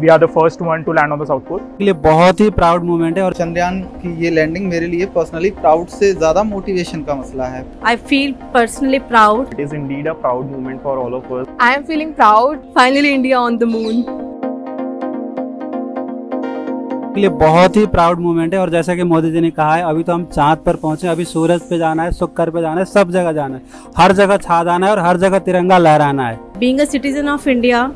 We are the first one to land on the south pole के लिए बहुत ही proud moment है और चंद्रयान की ये लैंडिंग मेरे लिए पर्सनली प्राउड से ज़्यादा मोटिवेशन का मसला है। I feel personally proud it is indeed a proud moment for all of us I am feeling proud finally India on the moon के लिए बहुत ही प्राउड मोमेंट है और जैसा कि मोदी जी ने कहा है अभी तो हम चाँद पर पहुँचे अभी सूरज पे जाना है शुक्र पे जाना है सब जगह जाना है। हर जगह छा जाना है और हर जगह तिरंगा लहराना है। Being citizen of India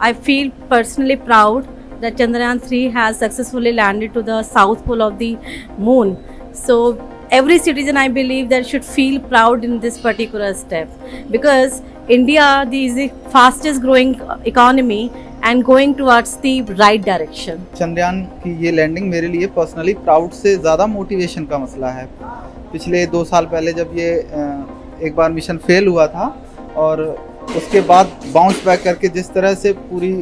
I feel personally proud that Chandrayaan 3 has successfully landed to the south pole of the moon. So every citizen I believe that should feel proud in this particular step because India is the fastest growing economy and going towards the right direction. Chandrayaan की ये landing मेरे लिए personally proud से ज़्यादा motivation का मसला है पिछले दो साल पहले जब ये अ, एक बार मिशन फेल हुआ था और उसके बाद बाउंस बैक करके जिस तरह से पूरी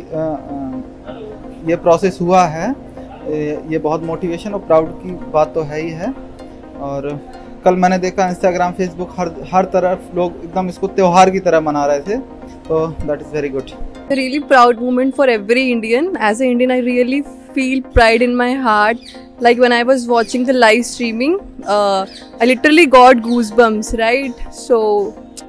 ये प्रोसेस हुआ है, ये बहुत मोटिवेशन और प्राउड की बात तो है ही है। और कल मैंने देखा इंस्टाग्राम फेसबुक हर हर तरफ़ लोग एकदम इसको त्यौहार की तरह मना रहे थे तो that is very good really proud moment for every Indian as a Indian I really feel pride in my heart like when I was watching the live streaming I literally got goose bumps right so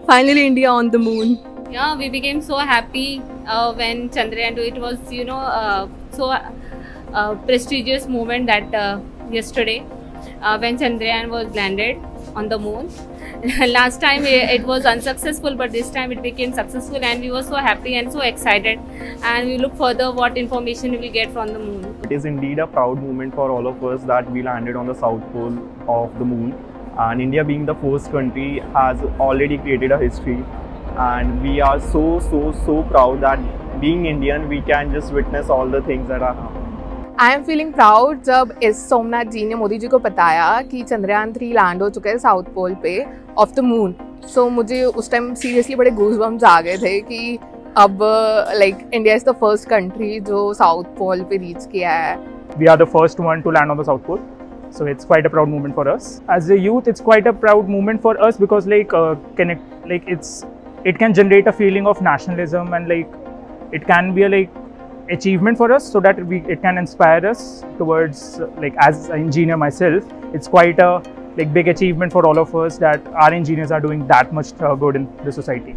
finally India on the moon yeah we became so happy uh, when chandrayaan 2 it was you know uh, so uh, prestigious moment that uh, yesterday uh, when chandrayaan was landed on the moon last time it, was unsuccessful but this time it became successful and we were so happy and so excited and we look further what information we get from the moon It is indeed a proud moment for all of us that we landed on the South Pole of the moon. And India, being the first country, has already created a history And we are so, so, so proud that being Indian, we can just witness all the things that are happening. I am feeling proud जब इस सोमनाथ जी ने मोदी जी को बताया कि Chandrayaan three land हो चुका है south pole पे ऑफ द मून सो मुझे उस टाइम सीरियसली बड़े गूज बम्स आ गए थे कि अब like India is the first country जो साउथ पोल पे रीच किया है We are the first one to land on the South Pole. So it's quite a proud moment for us. As a youth, it's quite a proud moment for us because like uh, connect, like it's it can generate a feeling of nationalism and like it can be a like achievement for us so that we it can inspire us towards like as an engineer myself it's quite a like big achievement for all of us that our engineers are doing that much uh, good in the society